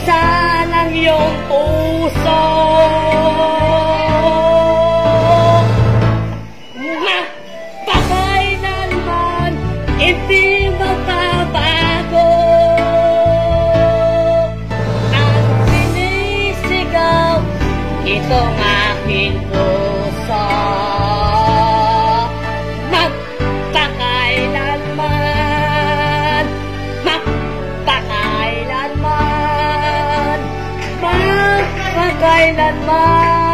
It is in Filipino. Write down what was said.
buksan ang iyong puso. Magpakailanman, hindi magbabago. Ang sinisigaw, itong aking puso. 该难吗？